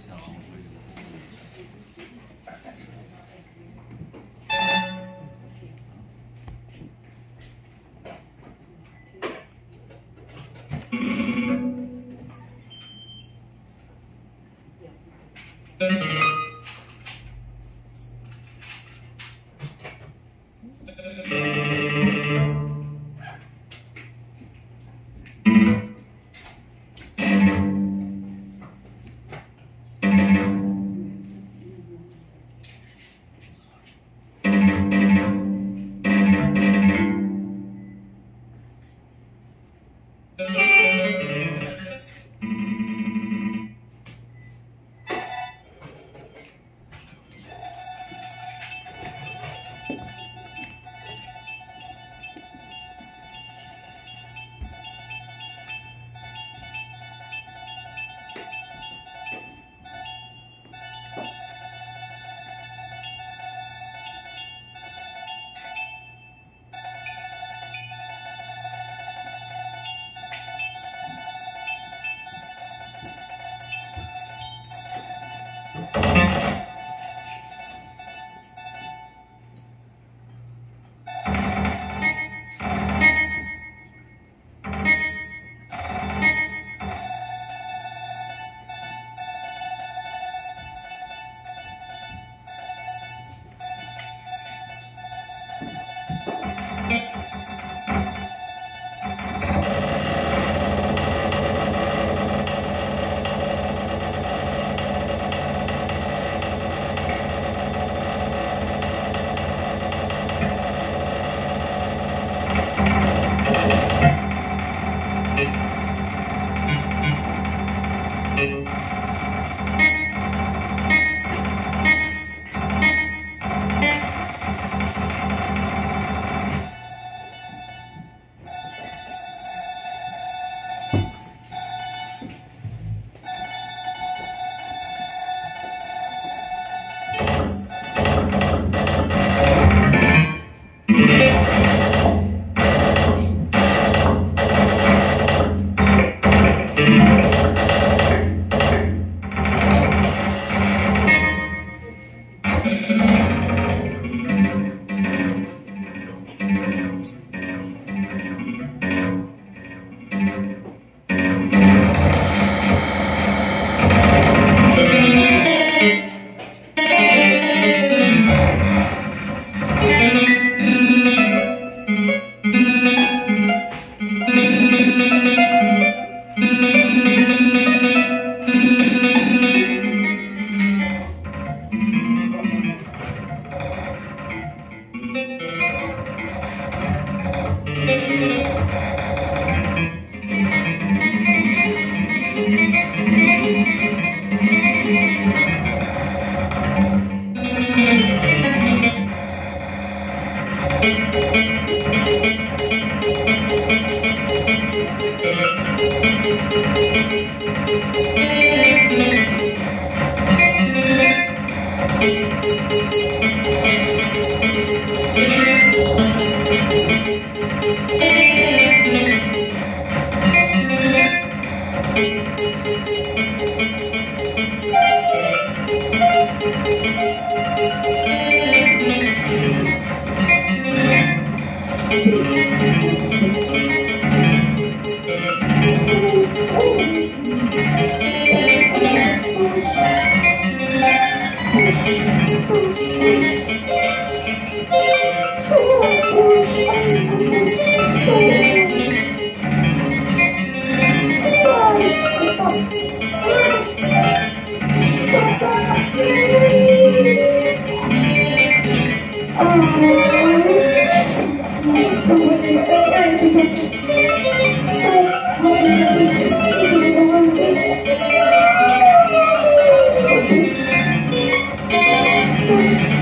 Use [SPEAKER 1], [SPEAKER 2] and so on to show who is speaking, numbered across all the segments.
[SPEAKER 1] ça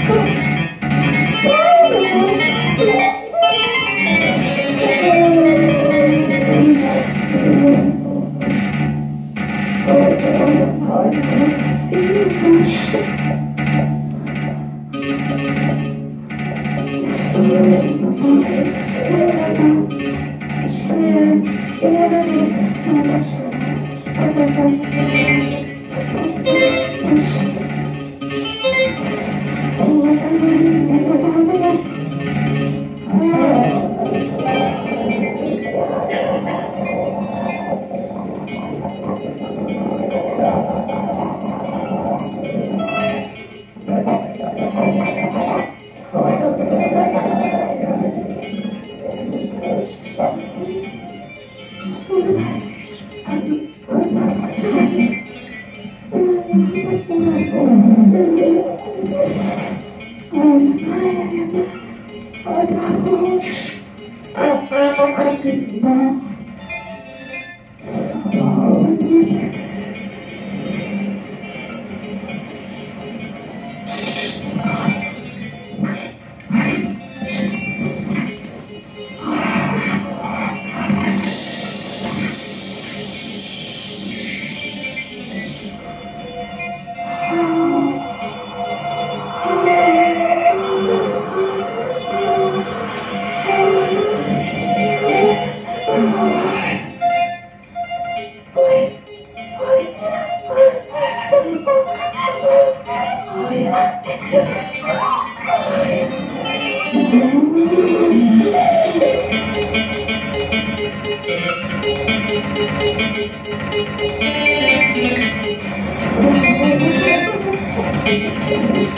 [SPEAKER 1] Boom. うん。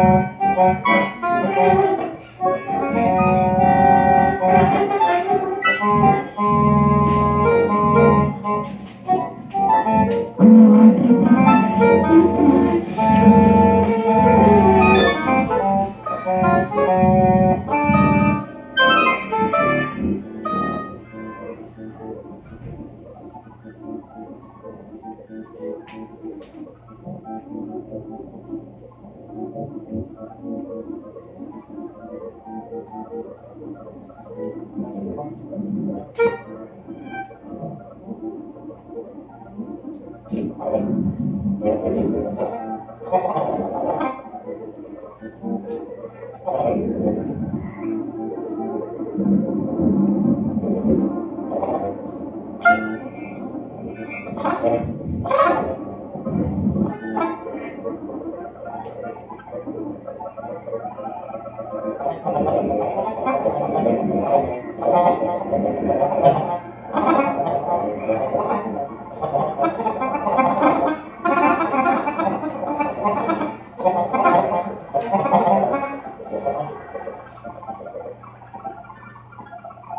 [SPEAKER 1] Thank you. Thank you.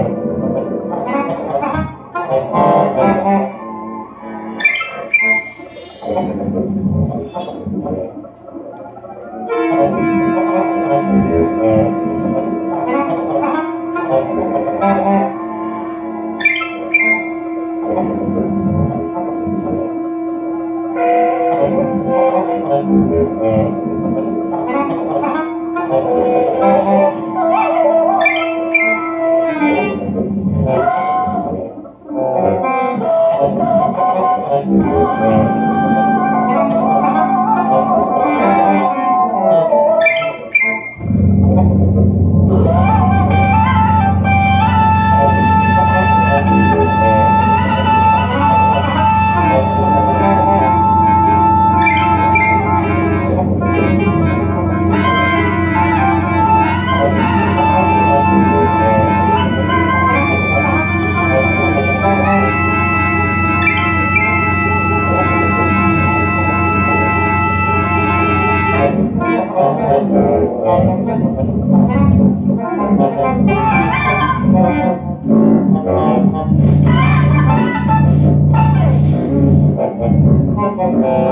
[SPEAKER 1] Thank Thank you.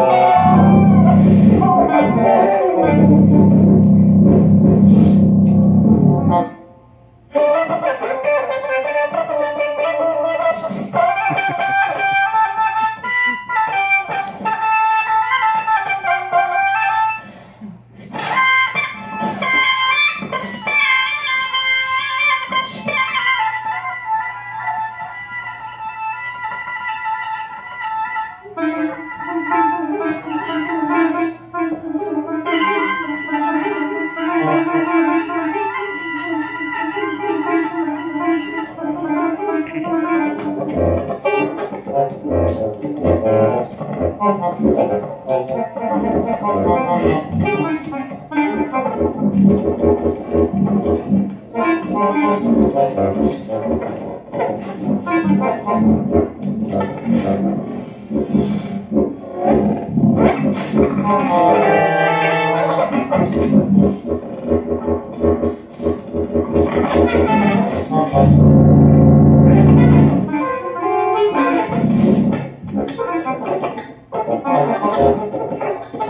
[SPEAKER 1] Thank you. Thank you.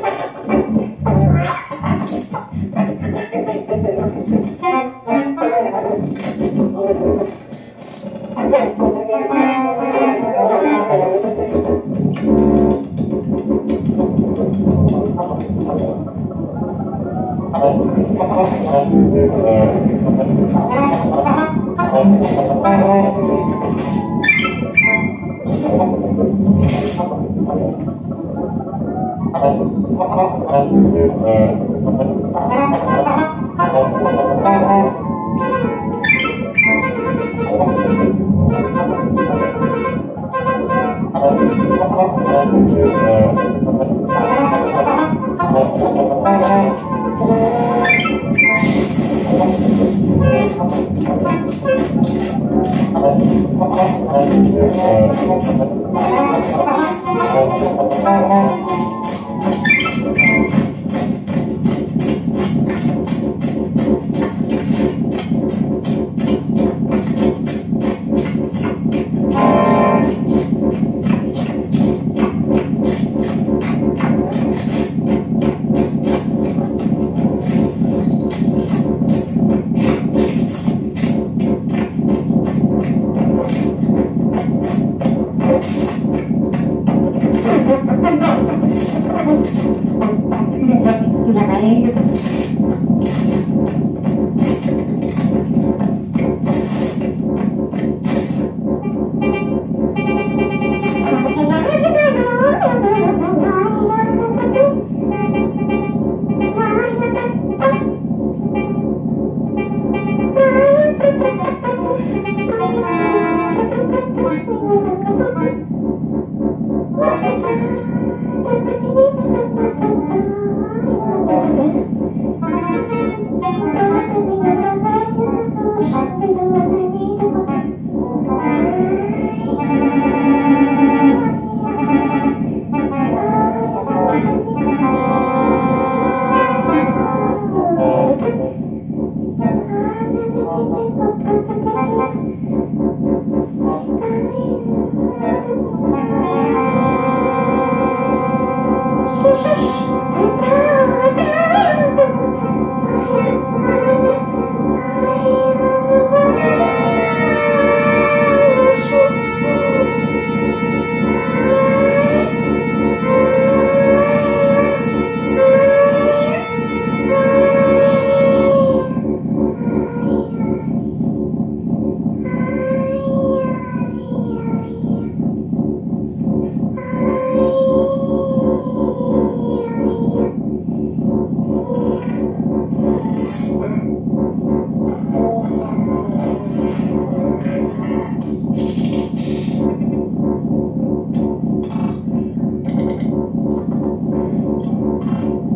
[SPEAKER 1] Yes.